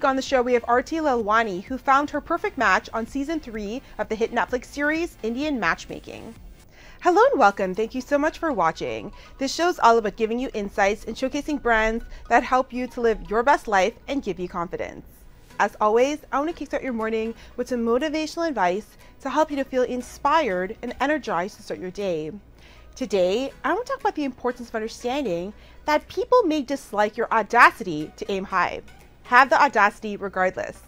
Week on the show, we have Aarti Lalwani, who found her perfect match on season three of the hit Netflix series Indian Matchmaking. Hello and welcome. Thank you so much for watching. This show is all about giving you insights and showcasing brands that help you to live your best life and give you confidence. As always, I want to kickstart your morning with some motivational advice to help you to feel inspired and energized to start your day. Today, I want to talk about the importance of understanding that people may dislike your audacity to aim high. Have the audacity regardless.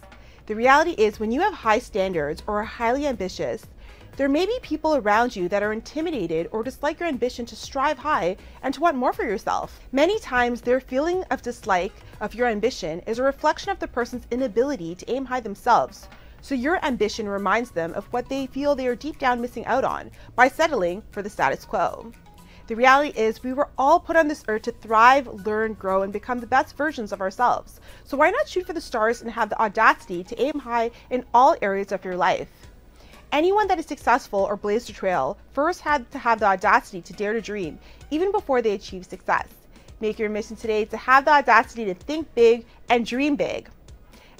The reality is, when you have high standards or are highly ambitious, there may be people around you that are intimidated or dislike your ambition to strive high and to want more for yourself. Many times, their feeling of dislike of your ambition is a reflection of the person's inability to aim high themselves. So, your ambition reminds them of what they feel they are deep down missing out on by settling for the status quo. The reality is, we were all put on this earth to thrive, learn, grow, and become the best versions of ourselves. So, why not shoot for the stars and have the audacity to aim high in all areas of your life? Anyone that is successful or blazed a trail first had to have the audacity to dare to dream, even before they achieve success. Make your mission today to have the audacity to think big and dream big.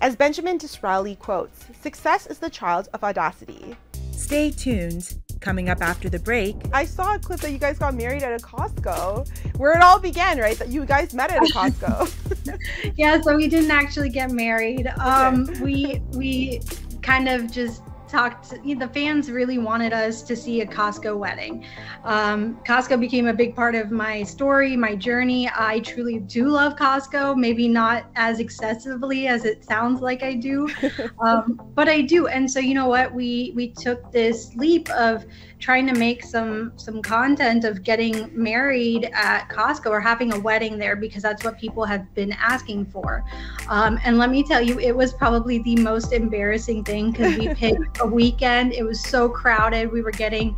As Benjamin Disraeli quotes, success is the child of audacity. Stay tuned. Coming up after the break. I saw a clip that you guys got married at a Costco, where it all began, right? That you guys met at a Costco. yeah, so we didn't actually get married. Um, we we kind of just talked you know, the fans really wanted us to see a costco wedding. Um, costco became a big part of my story my journey. I truly do love costco maybe not as excessively as it sounds like i do um, but i do. And so you know what? We we took this leap of trying to make some some content of getting married at Costco or having a wedding there because that's what people have been asking for. Um, and let me tell you, it was probably the most embarrassing thing because we picked a weekend. It was so crowded. We were getting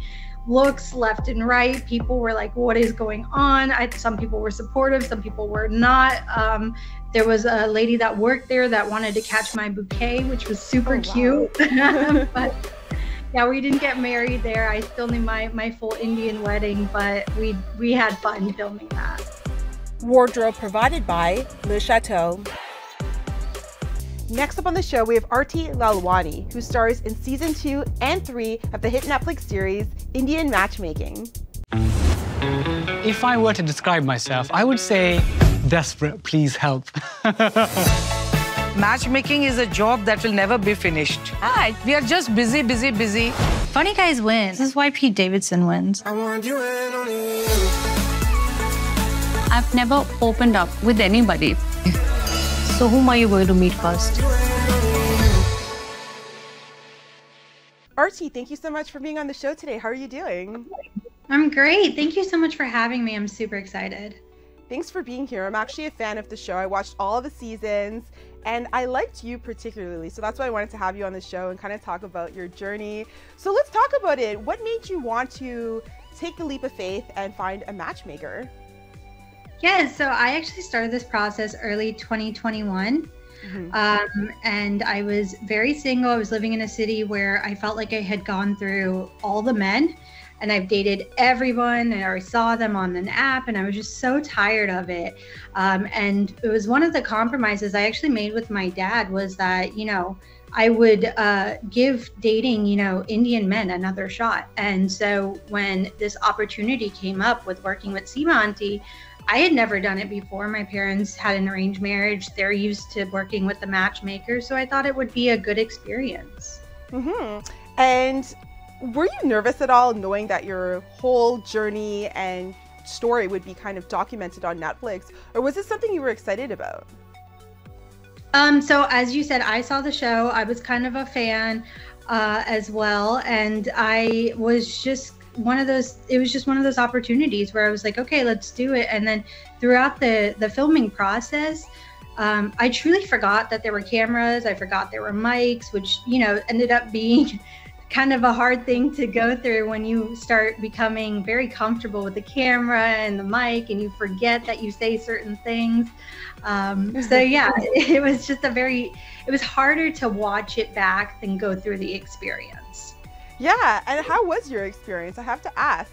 looks left and right. People were like, "What is going on?" I, some people were supportive, some people were not. Um, there was a lady that worked there that wanted to catch my bouquet, which was super oh, wow. cute. but yeah, we didn't get married there. I still need my my full Indian wedding, but we we had fun filming that. Wardrobe provided by Le Chateau. Next up on the show, we have Arti Lalwani, who stars in season two and three of the hit Netflix series Indian Matchmaking. If I were to describe myself, I would say desperate, please help. Matchmaking is a job that will never be finished. Ah, we are just busy, busy, busy. Funny guys win. This is why Pete Davidson wins. I want you in I've never opened up with anybody. So whom are you going to meet first? Aarti, thank you so much for being on the show today. How are you doing? I'm great. Thank you so much for having me. I'm super excited. Thanks for being here. I'm actually a fan of the show. I watched all the seasons and I liked you particularly. So that's why I wanted to have you on the show and kind of talk about your journey. So let's talk about it. What made you want to take the leap of faith and find a matchmaker? Yeah, so I actually started this process early 2021. Mm-hmm. Um, and I was very single. I was living in a city where I felt like I had gone through all the men and I've dated everyone and I saw them on an app and I was just so tired of it. Um, and it was one of the compromises I actually made with my dad was that, you know, I would uh, give dating, you know, Indian men another shot. And so when this opportunity came up with working with Seema Auntie, I had never done it before. My parents had an arranged marriage. They're used to working with the matchmaker. So I thought it would be a good experience. Mm-hmm. And were you nervous at all knowing that your whole journey and story would be kind of documented on Netflix, or was this something you were excited about? Um, so as you said, I saw the show. I was kind of a fan uh, as well, and I was just one of those. It was just one of those opportunities where I was like, okay, let's do it. And then throughout the the filming process, um, I truly forgot that there were cameras. I forgot there were mics, which you know ended up being kind of a hard thing to go through when you start becoming very comfortable with the camera and the mic and you forget that you say certain things. Um, so yeah, it was just a very, it was harder to watch it back than go through the experience. Yeah, and how was your experience? I have to ask.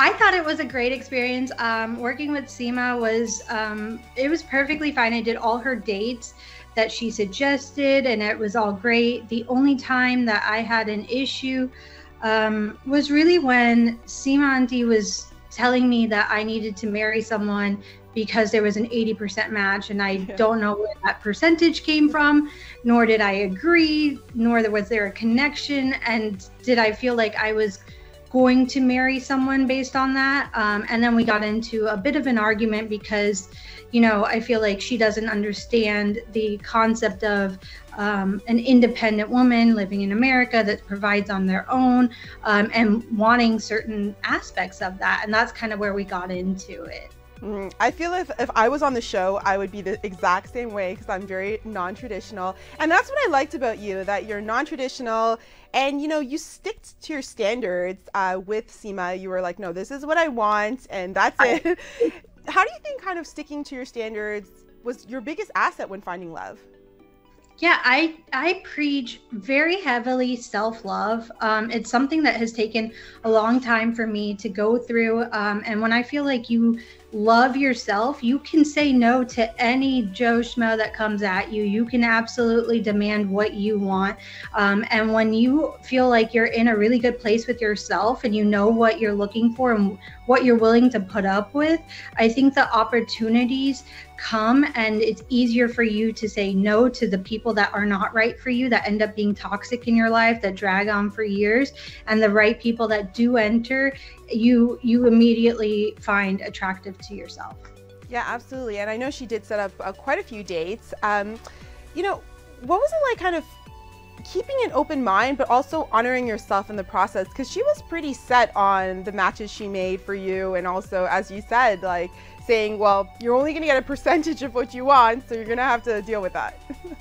I thought it was a great experience. Um, working with Seema was um, it was perfectly fine. I did all her dates that she suggested, and it was all great. The only time that I had an issue um, was really when Seema Auntie was telling me that I needed to marry someone because there was an 80% match and I yeah. don't know where that percentage came from nor did I agree nor was there a connection. And did I feel like I was going to marry someone based on that? Um, and then we got into a bit of an argument because you know I feel like she doesn't understand the concept of um, an independent woman living in America that provides on their own um, and wanting certain aspects of that. And that's kind of where we got into it Mm, I feel if, if I was on the show, I would be the exact same way because I'm very non traditional. And that's what I liked about you that you're non traditional and you know, you stick to your standards uh, with Seema. You were like, no, this is what I want, and that's it. How do you think kind of sticking to your standards was your biggest asset when finding love? Yeah, I I preach very heavily self love. Um, it's something that has taken a long time for me to go through. Um, and when I feel like you love yourself, you can say no to any Joe Schmo that comes at you. You can absolutely demand what you want. Um, and when you feel like you're in a really good place with yourself and you know what you're looking for and what you're willing to put up with, I think the opportunities come and it's easier for you to say no to the people that are not right for you that end up being toxic in your life that drag on for years and the right people that do enter you you immediately find attractive to yourself. Yeah absolutely and i know she did set up uh, quite a few dates. Um, you know what was it like kind of keeping an open mind but also honoring yourself in the process? Because she was pretty set on the matches she made for you and also as you said like saying well you're only going to get a percentage of what you want so you're going to have to deal with that.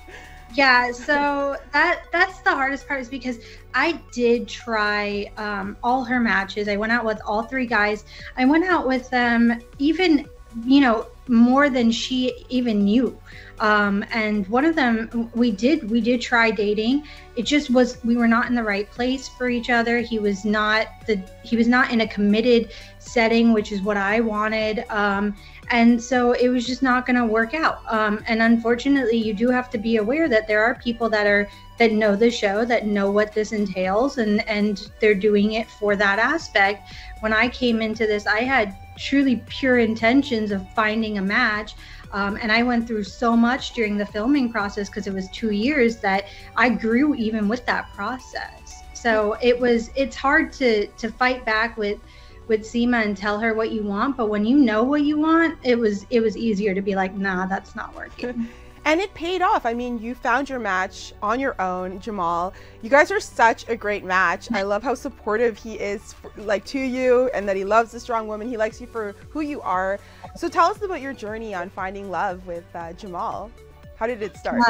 Yeah so that that's the hardest part is because i did try um, all her matches. I went out with all three guys. I went out with them even you know more than she even knew. Um, and one of them we did we did try dating. It just was we were not in the right place for each other. He was not the he was not in a committed setting which is what i wanted. Um, and so it was just not going to work out. Um, and unfortunately you do have to be aware that there are people that are that know the show that know what this entails and and they're doing it for that aspect. When i came into this i had truly pure intentions of finding a match um, and I went through so much during the filming process because it was two years that I grew even with that process. So it was it's hard to to fight back with with Seema and tell her what you want, but when you know what you want, it was it was easier to be like, nah, that's not working. And it paid off. I mean, you found your match on your own, Jamal. You guys are such a great match. I love how supportive he is, for, like to you, and that he loves the strong woman. He likes you for who you are. So tell us about your journey on finding love with uh, Jamal. How did it start?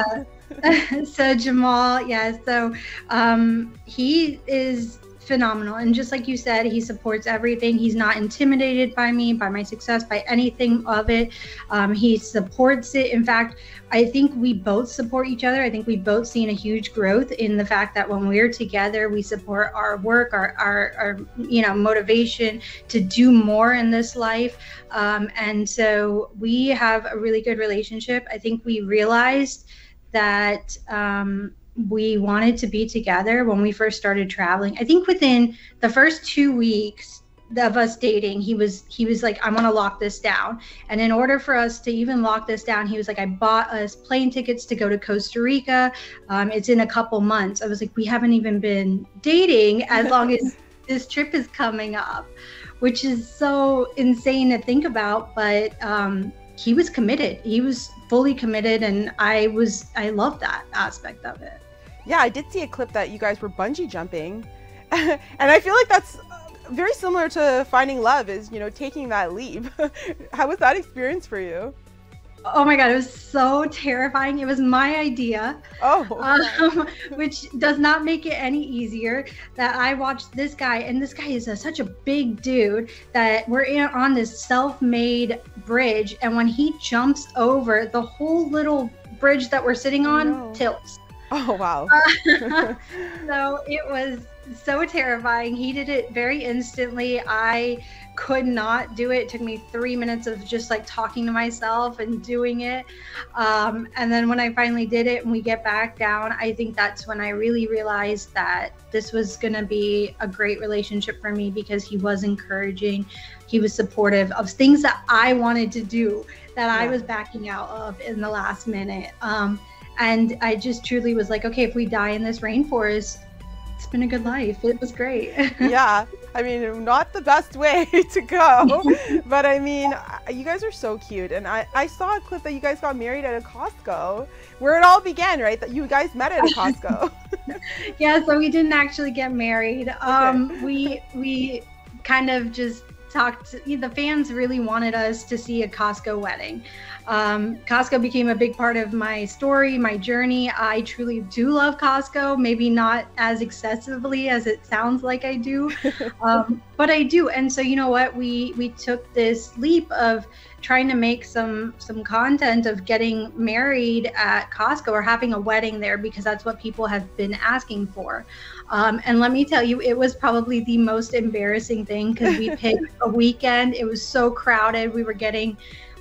Uh, so Jamal, yeah. So um, he is phenomenal. And just like you said, he supports everything. He's not intimidated by me, by my success, by anything of it. Um, he supports it. In fact, I think we both support each other. I think we've both seen a huge growth in the fact that when we're together, we support our work, our, our, our you know, motivation to do more in this life. Um, and so we have a really good relationship. I think we realized that um, we wanted to be together when we first started traveling. I think within the first two weeks of us dating, he was he was like, I want to lock this down. And in order for us to even lock this down, he was like, I bought us plane tickets to go to Costa Rica. Um, it's in a couple months. I was like, we haven't even been dating as long as this trip is coming up, which is so insane to think about. But um, he was committed. He was fully committed, and I was I love that aspect of it. Yeah, I did see a clip that you guys were bungee jumping. and I feel like that's very similar to finding love is, you know, taking that leap. How was that experience for you? Oh my god, it was so terrifying. It was my idea. Oh. Um, which does not make it any easier that I watched this guy, and this guy is a, such a big dude that we're in, on this self made bridge. And when he jumps over, the whole little bridge that we're sitting on oh, no. tilts. Oh, wow. Uh, so it was so terrifying. He did it very instantly. I could not do it. It took me three minutes of just like talking to myself and doing it. Um, and then when I finally did it and we get back down, I think that's when I really realized that this was going to be a great relationship for me because he was encouraging, he was supportive of things that I wanted to do that yeah. I was backing out of in the last minute. Um, and I just truly was like, okay, if we die in this rainforest, it's been a good life. It was great. yeah. I mean, not the best way to go, but I mean, you guys are so cute. And I, I saw a clip that you guys got married at a Costco where it all began, right? That you guys met at a Costco. yeah. So we didn't actually get married. Um, okay. we, we kind of just talked the fans really wanted us to see a Costco wedding. Um, Costco became a big part of my story, my journey. I truly do love Costco, maybe not as excessively as it sounds like I do, um, but I do. And so, you know what? We we took this leap of trying to make some some content of getting married at Costco or having a wedding there because that's what people have been asking for. Um, and let me tell you, it was probably the most embarrassing thing because we picked a weekend. It was so crowded. We were getting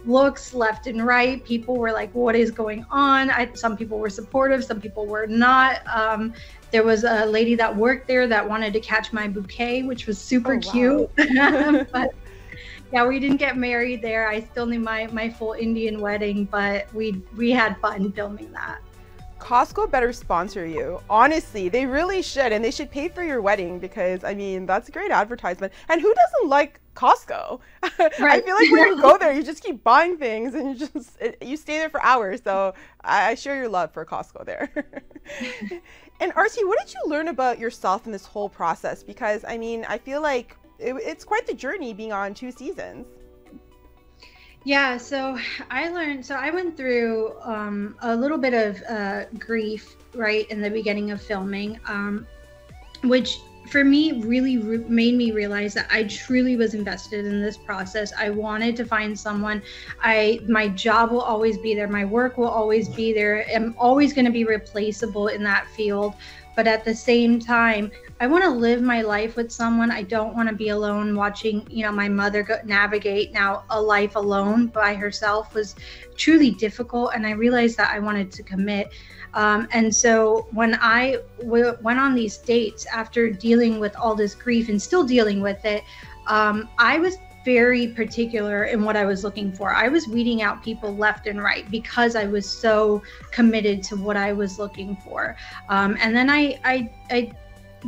looks left and right. People were like, "What is going on?" I, some people were supportive, some people were not. Um, there was a lady that worked there that wanted to catch my bouquet, which was super oh, cute. but yeah, we didn't get married there. I still need my my full Indian wedding, but we we had fun filming that. Costco better sponsor you. Honestly, they really should, and they should pay for your wedding because I mean that's a great advertisement. And who doesn't like Costco? Right. I feel like when you go there, you just keep buying things and you just it, you stay there for hours. So I, I share your love for Costco there. and Arti, what did you learn about yourself in this whole process? Because I mean, I feel like it, it's quite the journey being on two seasons. Yeah, so I learned, so I went through um, a little bit of uh, grief right in the beginning of filming, um, which for me really re- made me realize that I truly was invested in this process. I wanted to find someone. I my job will always be there. My work will always be there. I'm always going to be replaceable in that field. But at the same time, I want to live my life with someone. I don't want to be alone watching, you know, my mother go, navigate now a life alone by herself was truly difficult. And I realized that I wanted to commit. Um, and so when I w- went on these dates after dealing with all this grief and still dealing with it, um, I was very particular in what I was looking for. I was weeding out people left and right because I was so committed to what I was looking for. Um, and then I, I, I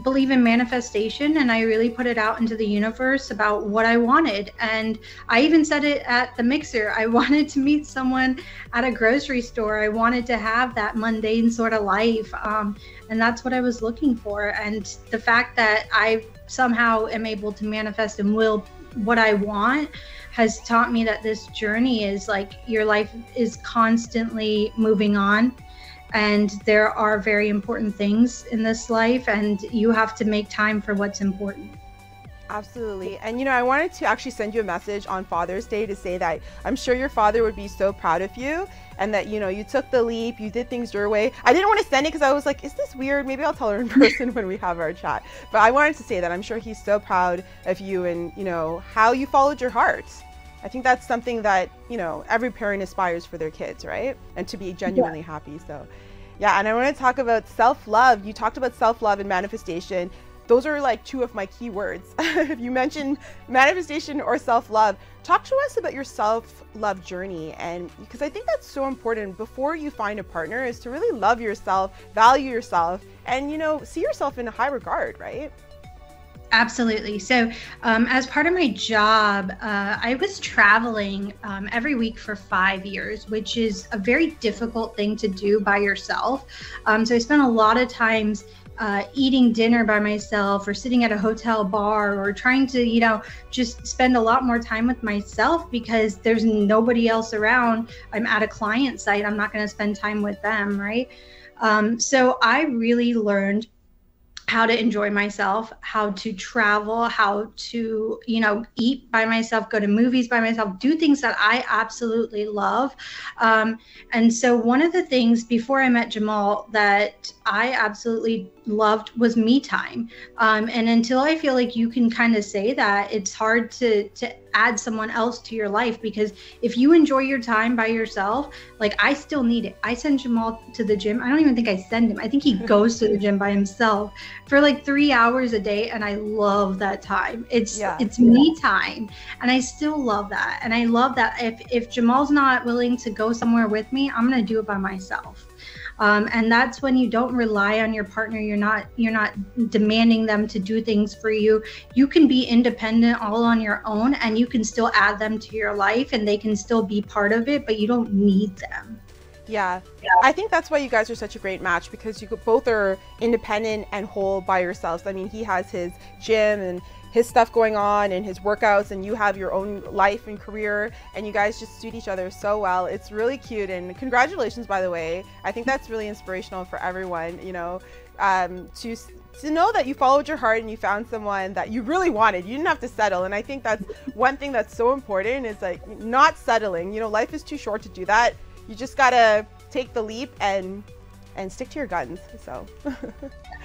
believe in manifestation and I really put it out into the universe about what I wanted. And I even said it at the mixer. I wanted to meet someone at a grocery store. I wanted to have that mundane sort of life. Um, and that's what I was looking for. And the fact that I somehow am able to manifest and will what I want has taught me that this journey is like your life is constantly moving on and there are very important things in this life and you have to make time for what's important. Absolutely. And you know i wanted to actually send you a message on father's day to say that i'm sure your father would be so proud of you and that you know you took the leap you did things your way. I didn't want to send it because i was like is this weird? Maybe i'll tell her in person when we have our chat. But i wanted to say that i'm sure he's so proud of you and you know how you followed your heart I think that's something that, you know, every parent aspires for their kids, right? And to be genuinely yeah. happy. So, yeah, and I want to talk about self love. You talked about self love and manifestation. Those are like two of my key words. if you mention manifestation or self love, talk to us about your self love journey. And because I think that's so important before you find a partner is to really love yourself, value yourself, and, you know, see yourself in a high regard, right? Absolutely. So, um, as part of my job, uh, I was traveling um, every week for five years, which is a very difficult thing to do by yourself. Um, so, I spent a lot of times uh, eating dinner by myself or sitting at a hotel bar or trying to, you know, just spend a lot more time with myself because there's nobody else around. I'm at a client site, I'm not going to spend time with them, right? Um, so, I really learned how to enjoy myself, how to travel, how to, you know, eat by myself, go to movies by myself, do things that I absolutely love. Um, and so, one of the things before I met Jamal that I absolutely loved was me time. Um, and until I feel like you can kind of say that, it's hard to to add someone else to your life because if you enjoy your time by yourself, like I still need it. I send Jamal to the gym. I don't even think I send him. I think he goes to the gym by himself for like three hours a day, and I love that time. It's yeah. it's me time, and I still love that. And I love that if if Jamal's not willing to go somewhere with me, I'm gonna do it by myself um, and that's when you don't rely on your partner you're not you're not demanding them to do things for you you can be independent all on your own and you can still add them to your life and they can still be part of it but you don't need them yeah. yeah. I think that's why you guys are such a great match because you both are independent and whole by yourselves. I mean, he has his gym and his stuff going on and his workouts and you have your own life and career and you guys just suit each other so well. It's really cute and congratulations by the way. I think that's really inspirational for everyone you know um, to to know that you followed your heart and you found someone that you really wanted. You didn't have to settle and i think that's one thing that's so important is like not settling. You know life is too short to do that. You just gotta take the leap and and stick to your guns so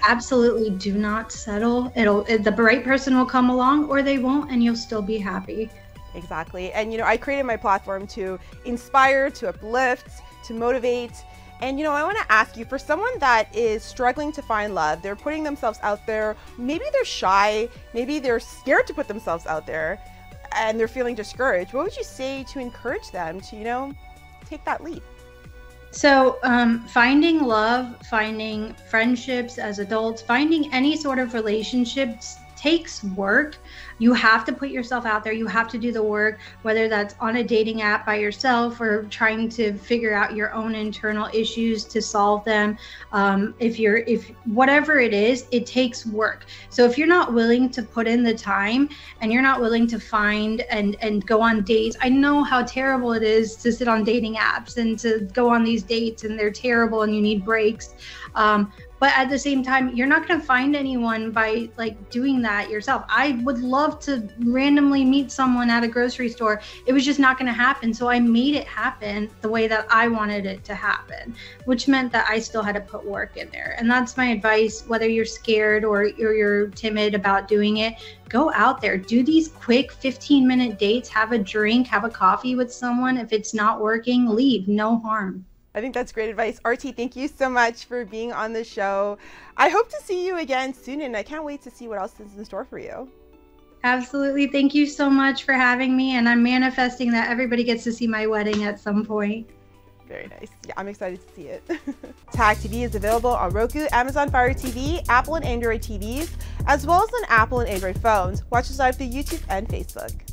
absolutely do not settle. It'll the right person will come along or they won't and you'll still be happy. Exactly. And you know, I created my platform to inspire, to uplift, to motivate. And you know, I want to ask you for someone that is struggling to find love, they're putting themselves out there, maybe they're shy, maybe they're scared to put themselves out there and they're feeling discouraged. What would you say to encourage them to, you know, take that leap? So, um, finding love, finding friendships as adults, finding any sort of relationships takes work you have to put yourself out there. You have to do the work whether that's on a dating app by yourself or trying to figure out your own internal issues to solve them. Um, if you're if whatever it is it takes work. So if you're not willing to put in the time and you're not willing to find and and go on dates i know how terrible it is to sit on dating apps and to go on these dates and they're terrible and you need breaks. Um, but at the same time you're not going to find anyone by like doing that yourself. I would love to randomly meet someone at a grocery store. It was just not going to happen. So i made it happen the way that i wanted it to happen which meant that i still had to put work in there. And that's my advice whether you're scared or, or you're timid about doing it go out there. Do these quick 15 minute dates have a drink have a coffee with someone. If it's not working leave. No harm I think that's great advice. Aarti, thank you so much for being on the show. I hope to see you again soon, and I can't wait to see what else is in store for you. Absolutely. Thank you so much for having me. And I'm manifesting that everybody gets to see my wedding at some point. Very nice. Yeah, I'm excited to see it. Tag TV is available on Roku, Amazon Fire TV, Apple and Android TVs, as well as on Apple and Android phones. Watch us live through YouTube and Facebook.